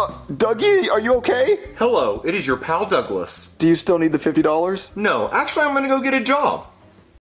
Uh, Duggie, are you okay? Hello, it is your pal Douglas. Do you still need the $50? No, actually, I'm gonna go get a job.